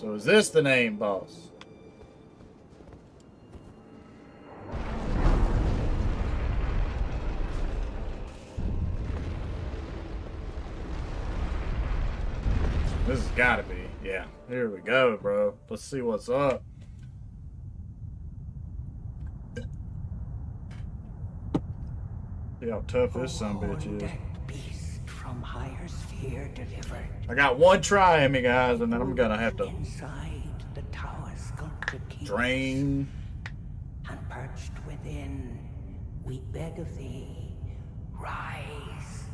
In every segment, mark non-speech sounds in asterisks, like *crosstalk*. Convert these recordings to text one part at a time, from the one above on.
So is this the name, boss? This has got to be. Yeah. Here we go, bro. Let's see what's up. See how tough this son bitch is. From higher sphere delivered. I got one try in me, guys, and then I'm gonna have to Inside the tower sculpted keys. drain. And perched within, we beg of thee, rise.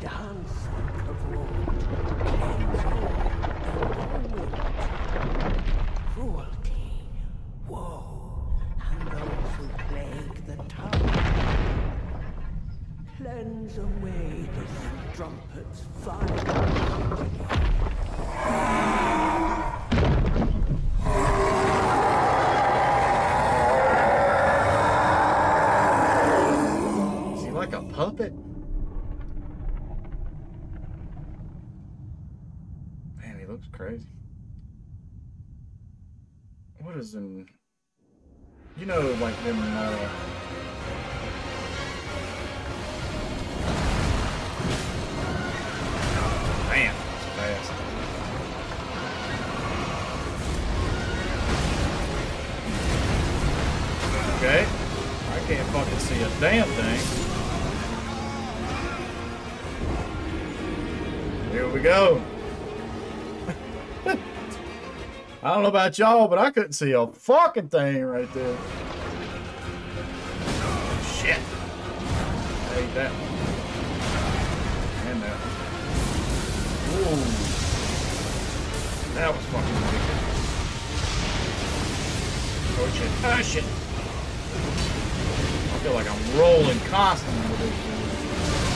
Dance kavod, cleanse all, cruelty, woe, and those who plague the tower. Cleanse away the strumpet's fire. Puppet? Man, he looks crazy. What is in? You know, like them. Uh, damn thing. Here we go. *laughs* I don't know about y'all, but I couldn't see a fucking thing right there. Oh, Shit. I hate that one. And that one. Ooh. That was fucking ridiculous. Oh shit. Oh shit. Feel like I'm rolling constantly with this dude.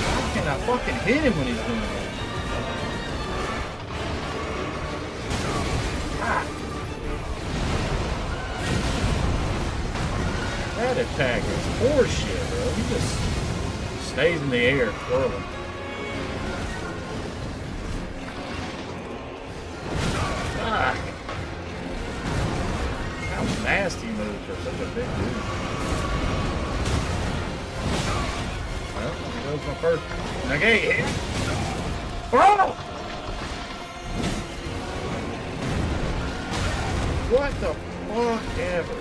How can I fucking hit him when he's doing that? Ah. That attack is horseshit, bro. He just stays in the air twirling. Fuck. How nasty move for such a big dude. There goes my first negate hit. Oh! What the fuck ever?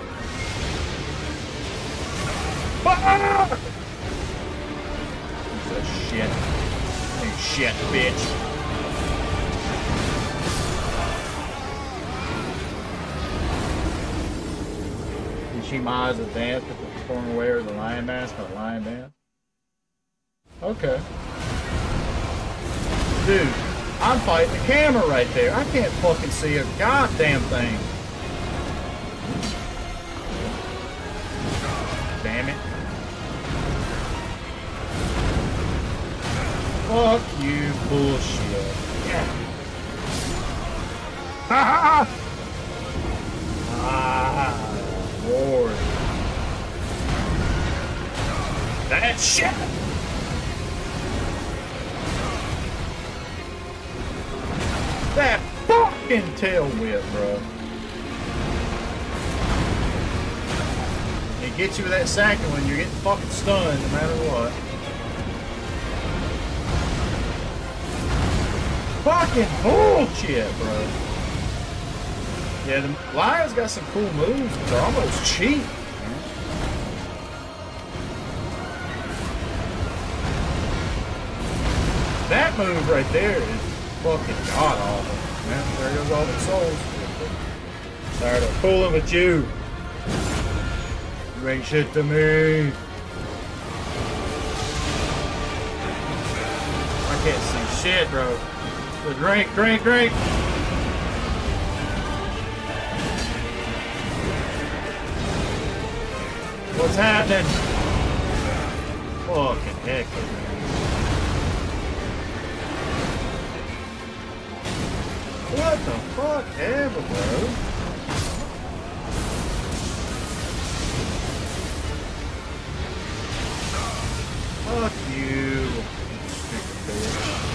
Fuck! Of shit. You shit, bitch. She mize a dance with the performer wears the lion mask and a lion dance? Okay. Dude, I'm fighting the camera right there. I can't fucking see a goddamn thing. Damn it. Fuck you, bullshit. Yeah. Ha *laughs* ha! Ah, Lord. That shit! Fucking tail whip, bro. It gets you with that second one, you're getting fucking stunned no matter what. Fucking bullshit, bro. Yeah, the Lion's got some cool moves, but they're almost cheap. That move right there is fucking god awful. Man, there goes all the souls. Tired of fooling with you. You ain't shit to me. I can't see shit, bro. So drink, drink, drink. What's happening? Fucking heck, What the fuck ever, bro? Fuck you.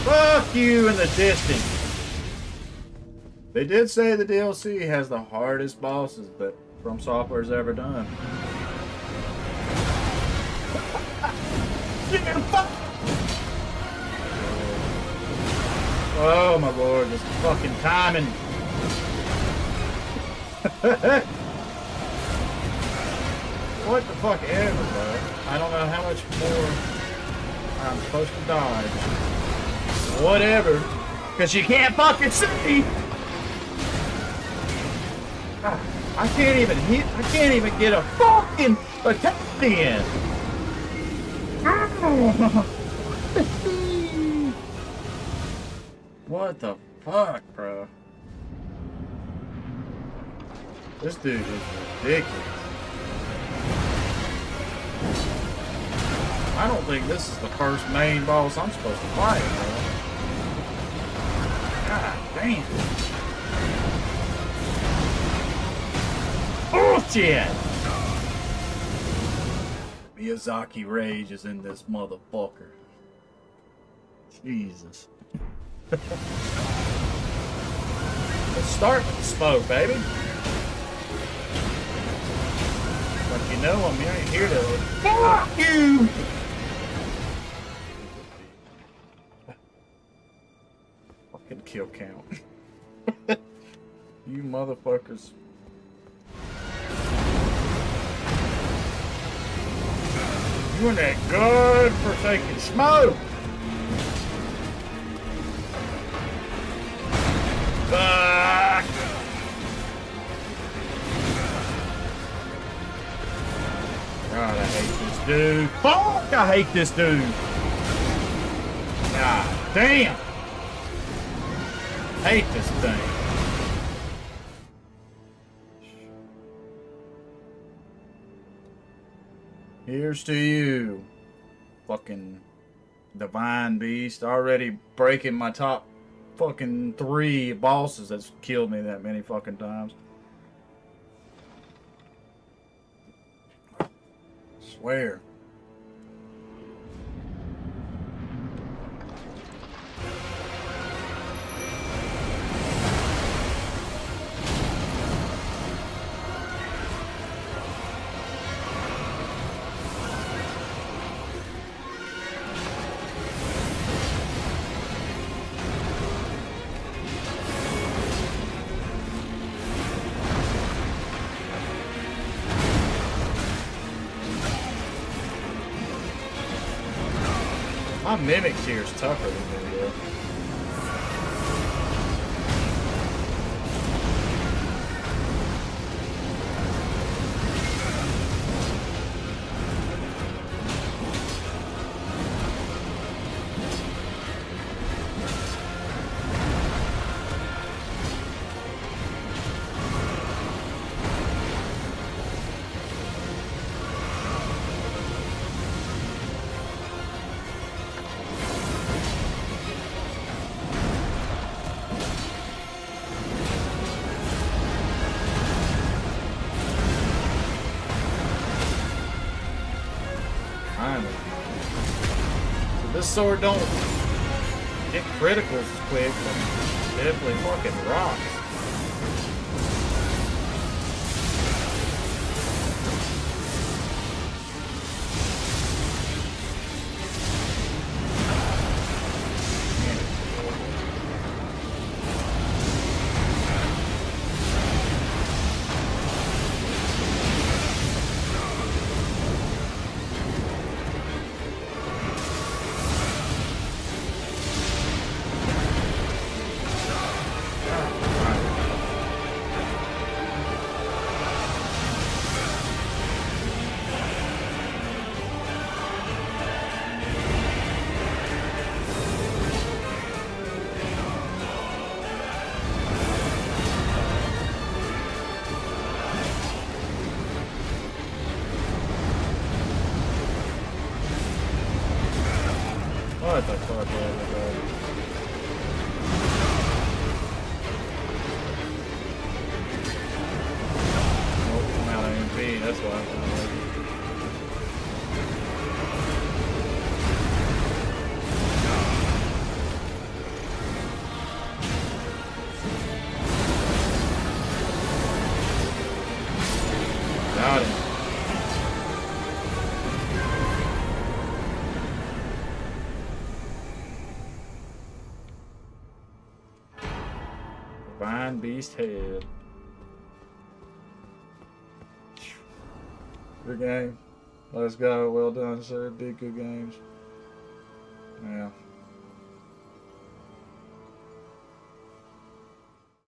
Fuck you in the distance. They did say the DLC has the hardest bosses that From Software's ever done. *laughs* you fuck Oh my lord, this fucking timing. *laughs* what the fuck ever, bro? I don't know how much more I'm supposed to dodge. Whatever. Cause you can't fucking see! Ah, I can't even hit, I can't even get a fucking attack in! *laughs* what the fuck, bro? This dude is ridiculous. I don't think this is the first main boss I'm supposed to fight, bro. God damn. Bullshit! Miyazaki Rage is in this motherfucker. Jesus. Let's start with smoke, baby. But you know I'm ain't here to fuck you. Fucking kill count. *laughs* you motherfuckers. You that good forsaken smoke. Ah. God, I hate this dude. Fuck, I hate this dude. God damn. Hate this thing. Here's to you, fucking divine beast. Already breaking my top fucking three bosses that's killed me that many fucking times. Swear. My Mimic Tear is tougher than they do. This sword don't get criticals quick, definitely fucking rocks. What the fuck, everybody? Divine Beast Head. Good game. Let's go. Well done, sir. Big good games. Yeah.